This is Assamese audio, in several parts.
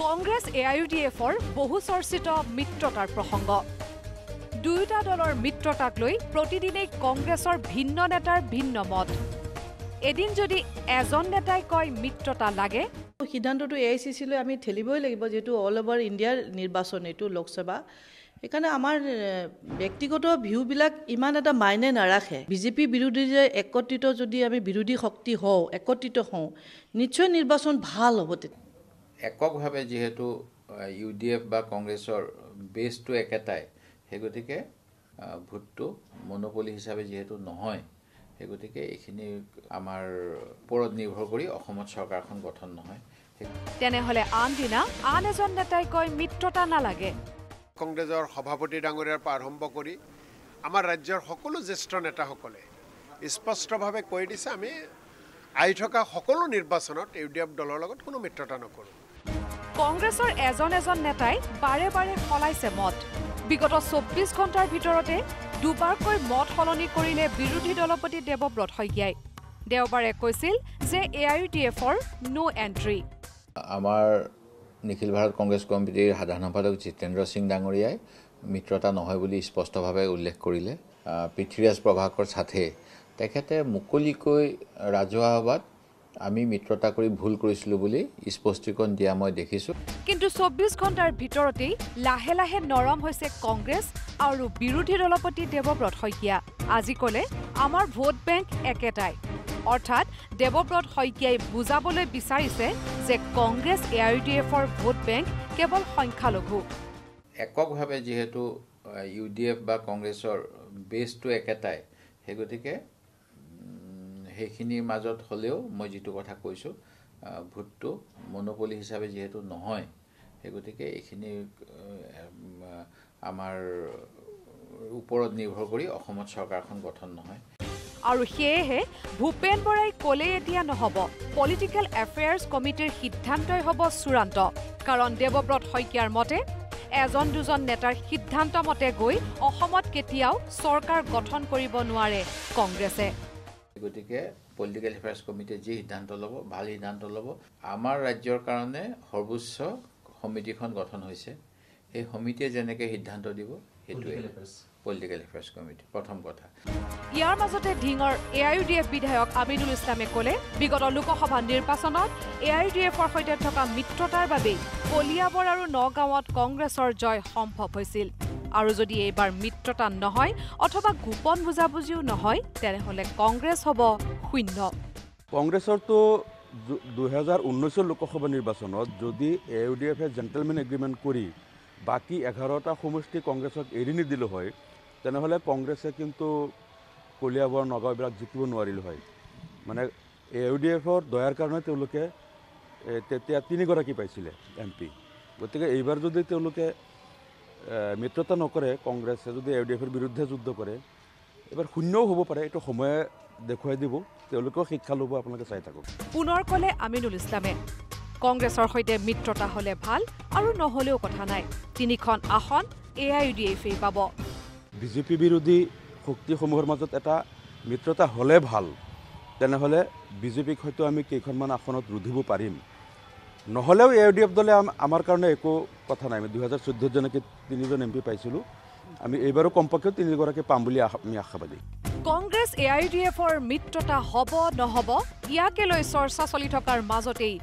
Congress A I U D এফৰ বহু চৰ্চিত মিত্ৰতাৰ প্ৰসংগ। দুয়োটা দলৰ মিত্ৰতাক লৈ প্ৰতিদিনেই কংগ্ৰেছৰ ভিন্ন নেতাৰ ভিন্ন মত। এদিন যদি এজন নেতাই কয় মিত্ৰতা লাগে সিদ্ধান্তটো এ আই চি চিলৈ আমি ঠেলিবই লাগিব যিহেতু অল অভাৰ ইণ্ডিয়াৰ নিৰ্বাচন এইটো লোকসভা। সেইকাৰণে আমাৰ ব্যক্তিগত ভিউবিলাক ইমান এটা মাইনে নাৰাখে। বিজেপি বিৰোধী যে একত্ৰিত যদি আমি বিৰোধী শক্তি হওঁ একত্ৰিত হওঁ নিশ্চয় নিৰ্বাচন ভাল হ'ব তেতিয়া এককভাৱে যিহেতু ইউ ডি এফ বা কংগ্ৰেছৰ বেছটো একেটাই সেই গতিকে ভোটটো মনোপলি হিচাপে যিহেতু নহয় সেই গতিকে এইখিনি আমাৰ ওপৰত নিৰ্ভৰ কৰি অসমত চৰকাৰখন গঠন নহয়। তেনেহলে আনদিনা আন এজন নেতাই কয় মিত্ৰতা নালাগে। কংগ্ৰেছৰ সভাপতি ডাঙৰীয়াৰ পৰা আৰম্ভ কৰি আমাৰ ৰাজ্যৰ সকলো জ্যেষ্ঠ নেতাসকলে স্পষ্টভাৱে কৈ দিছে আমি আহি থকা সকলো নিৰ্বাচনত ইউ ডি এফ দলৰ লগত কোনো মিত্ৰতা নকৰোঁ। কংগ্ৰেছৰ এজন এজন নেতাই বাৰে বাৰে সলাইছে মত। বিগত চৌব্বিছ ঘণ্টাৰ ভিতৰতে দুবাৰকৈ মত সলনি কৰিলে বিৰোধী দলপতি দেৱব্ৰত শইকীয়াই। দেওবাৰে কৈছিল যে এ আই ইউ ডি এফৰ ন' এণ্ট্ৰি আমাৰ নিখিল ভাৰত কংগ্ৰেছ কমিটিৰ সাধাৰণ সম্পাদক জিতেন্দ্ৰ সিং ডাঙৰীয়াই মিত্ৰতা নহয় বুলি স্পষ্টভাৱে উল্লেখ কৰিলে। আহ, পৃথ্বীৰাজ প্ৰভাকৰ সাথে তেখেতে মুকলিকৈ ৰাজহুৱা সভাত আমি মিত্ৰতা কৰি ভুল কৰিছিলোঁ বুলি স্পষ্টীকৰণ দিয়া মই দেখিছোঁ। কিন্তু চৌব্বিছ ঘণ্টাৰ ভিতৰতেই লাহে লাহে নৰম হৈছে কংগ্ৰেছ আৰু বিৰোধী দলপতি দেৱব্ৰত শইকীয়া। আজি ক'লে আমাৰ ভোট বেংক একেটাই। অৰ্থাৎ দেৱব্ৰত শইকীয়াই বুজাবলৈ বিচাৰিছে যে কংগ্ৰেছ এ আই ডি এফৰ ভোট বেংক কেৱল সংখ্যালঘু। এককভাৱে যিহেতু ইউ ডি এফ বা কংগ্ৰেছৰ বেছটো একেটাই সেই গতিকে সেইখিনিৰ মাজত হ'লেও মই যিটো কথা কৈছোঁ ভোটটো মনোপলি হিচাপে যিহেতু নহয় সেই গতিকে এইখিনি আমাৰ ওপৰত নিৰ্ভৰ কৰি অসমত চৰকাৰখন গঠন নহয়। আৰু সেয়েহে ভূপেন বৰাই ক'লেই এতিয়া নহ'ব পলিটিকেল এফেয়াৰ্ছ কমিটিৰ সিদ্ধান্তই হ'ব চূড়ান্ত। কাৰণ দেৱব্ৰত শইকীয়াৰ মতে এজন দুজন নেতাৰ সিদ্ধান্ত মতে গৈ অসমত কেতিয়াও চৰকাৰ গঠন কৰিব নোৱাৰে কংগ্ৰেছে। গতিকে পলিটিকেল এফেয়াৰ্ছ কমিটিয়ে যি সিদ্ধান্ত ল'ব ভাল সিদ্ধান্ত ল'ব আমাৰ ৰাজ্যৰ কাৰণে সৰ্বোচ্চ সমিতিখন গঠন হৈছে। সেই সমিতিয়ে যেনেকৈ সিদ্ধান্ত দিব সেইটোৱে পলিটিকেল এফেয়াৰ্ছ কমিটি প্ৰথম কথা। ইয়াৰ মাজতে ঢিঙৰ A I U D F বিধায়ক আমিনুল ইছলামে ক'লে বিগত লোকসভা নিৰ্বাচনত এ আই ইউ ডি এফৰ সৈতে থকা মিত্ৰতাৰ বাবেই কলিয়াবৰ আৰু নগাঁৱত কংগ্ৰেছৰ জয় সম্ভৱ হৈছিল। আৰু যদি এইবাৰ মিত্ৰতা নহয় অথবা গোপন বুজাবুজিও নহয় তেনেহ'লে কংগ্ৰেছ হ'ব শূন্য। কংগ্ৰেছৰতো দুহেজাৰ ঊনৈছৰ লোকসভা নিৰ্বাচনত যদি এ ইউ ডি এফে জেণ্টেলমেন এগ্ৰিমেণ্ট কৰি বাকী এঘাৰটা সমষ্টি কংগ্ৰেছক এৰি নিদিলে হয় তেনেহ'লে কংগ্ৰেছে কিন্তু কলিয়াবৰ নগাঁও এইবিলাক জিকিব নোৱাৰিলে হয়। মানে এ ইউ ডি এফৰ দয়াৰ কাৰণে তেওঁলোকে তেতিয়া তিনিগৰাকী পাইছিলে এম পি। গতিকে এইবাৰ যদি তেওঁলোকে মিত্ৰতা নকৰে কংগ্ৰেছে যদি এ ইউ ডি এফৰ বিৰুদ্ধে যুদ্ধ কৰে। এইবাৰ শূন্যও হ'ব পাৰে এইটো সময়ে দেখুৱাই দিব। তেওঁলোকেও শিক্ষা ল'ব আপোনালোকে চাই থাকক। পুনৰ ক'লে আমিনুল ইছলামে। কংগ্ৰেছৰ সৈতে মিত্ৰতা হ'লে ভাল আৰু নহ'লেও কথা নাই। তিনিখন আসন এ আই ইউ ডি এফেই পাব। বিজেপি বিৰোধী শক্তিসমূহৰ মাজত এটা মিত্ৰতা হ'লে ভাল। তেনেহ'লে বিজেপিক হয়তো আমি কেইখনমান আসনত ৰুধিব পাৰিম। নহ'লেও এ ডি এফ দলে আম- আমাৰ কাৰণে একো কথা নাই। আমি দুহেজাৰ চৈধ্যত যেনেকৈ তিনিজন এম পি পাইছিলোঁ আমি এইবাৰো কমপক্ষেও তিনিগৰাকী পাম বুলি আমি আশাবাদী। কংগ্ৰেছ এ আই ডি এফৰ মিত্ৰতা হ'ব নহ'ব ইয়াকে লৈ চৰ্চা চলি থকাৰ মাজতেই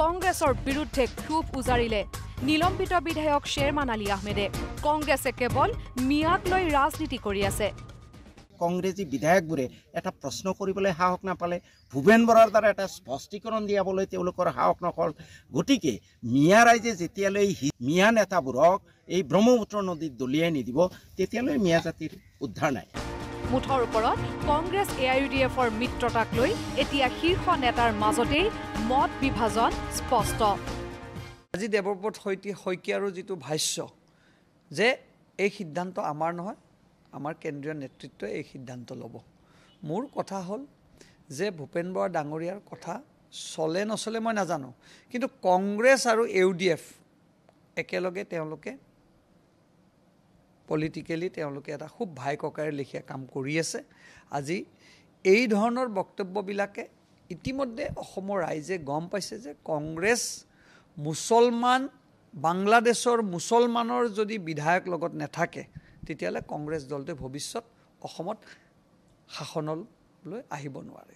কংগ্ৰেছৰ বিৰুদ্ধে ক্ষোভ উজাৰিলে নিলম্বিত বিধায়ক শ্বেৰমান আলী আহমেদে। কংগ্ৰেছে কেৱল মিয়াক লৈ ৰাজনীতি কৰি আছে। কংগ্ৰেছী বিধায়কবোৰে এটা প্ৰশ্ন কৰিবলৈ সাহস নাপালে। ভূপেন বৰাৰ দ্বাৰা এটা স্পষ্টীকৰণ দিয়াবলৈ তেওঁলোকৰ সাহস নহ'ল গতিকে মিয়া ৰাইজে যেতিয়ালৈ মিয়া নেতাবোৰক এই ব্ৰহ্মপুত্ৰ নদীত দলিয়াই নিদিব তেতিয়ালৈ মিয়া জাতিৰ উদ্ধাৰ নাই। মুঠৰ ওপৰত Congress A I U D এফৰ মিত্ৰতাক লৈ এতিয়া শীৰ্ষ নেতাৰ মাজতেই মত বিভাজন স্পষ্ট। আজি দেৱব্ৰত শইকী শইকীয়াৰো যিটো ভাষ্য যে এই সিদ্ধান্ত আমাৰ নহয় আমাৰ কেন্দ্ৰীয় নেতৃত্বই এই সিদ্ধান্ত ল'ব। মোৰ কথা হ'ল যে ভূপেন বৰা ডাঙৰীয়াৰ কথা চলে নচলে মই নাজানো। কিন্তু কংগ্ৰেছ আৰু ইউ ডি এফ একেলগে তেওঁলোকে পলিটিকেলি তেওঁলোকে এটা খুব ভাই ককাইৰ লেখীয়া কাম কৰি আছে। আজি এই ধৰণৰ বক্তব্যবিলাকে ইতিমধ্যে অসমৰ ৰাইজে গম পাইছে যে কংগ্ৰেছ মুছলমান বাংলাদেশৰ মুছলমানৰ যদি বিধায়ক লগত নাথাকে তেতিয়াহ'লে কংগ্ৰেছ দলটোৱে ভৱিষ্যত অসমত শাসনলৈ আহিব নোৱাৰে।